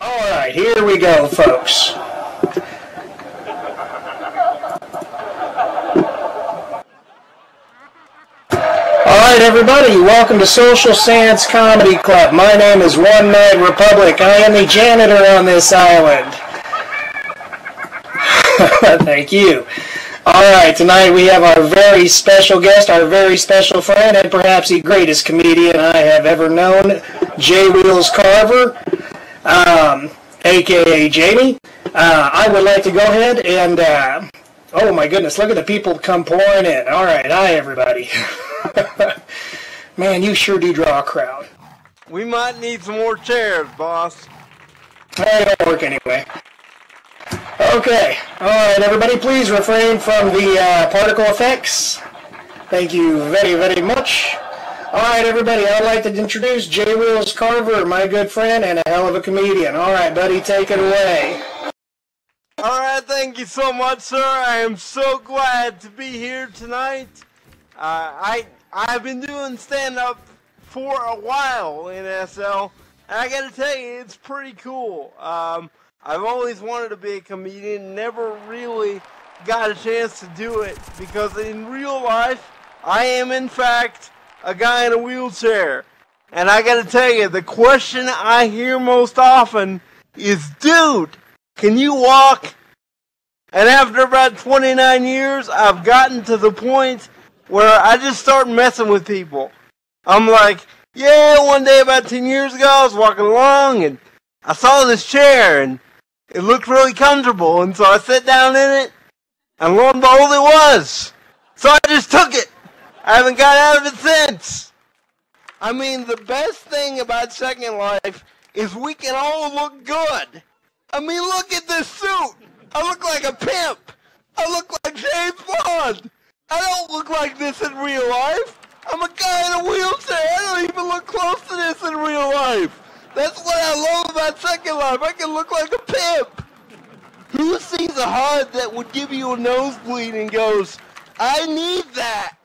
All right, here we go, folks. All right, everybody, welcome to Social Sands Comedy Club. My name is One Mad Republic. I am the janitor on this island. Thank you. All right, tonight we have our very special guest, our very special friend, and perhaps the greatest comedian I have ever known, J. Wheels Carver, um, aka Jamie. Uh, I would like to go ahead and, uh, oh my goodness, look at the people come pouring in. All right, hi everybody. Man, you sure do draw a crowd. We might need some more chairs, boss. They don't work anyway. Okay, all right, everybody, please refrain from the uh, particle effects. Thank you very, very much. All right, everybody, I'd like to introduce J. Wheels Carver, my good friend and a hell of a comedian. All right, buddy, take it away. All right, thank you so much, sir. I am so glad to be here tonight. Uh, I I've been doing stand up for a while in SL, and I got to tell you, it's pretty cool. Um, I've always wanted to be a comedian, never really got a chance to do it because in real life, I am in fact a guy in a wheelchair. And I gotta tell you, the question I hear most often is, dude, can you walk? And after about 29 years, I've gotten to the point where I just start messing with people. I'm like, yeah, one day about 10 years ago, I was walking along and I saw this chair and it looked really comfortable, and so I sat down in it, and lo and behold, it was. So I just took it. I haven't got out of it since. I mean, the best thing about Second Life is we can all look good. I mean, look at this suit. I look like a pimp. I look like James Bond. I don't look like this in real life. I'm a guy in a wheelchair. I don't even look close to this in real life. That's what I love about Second Life. I can look like a pimp. Who sees a HUD that would give you a nosebleed and goes, I need that?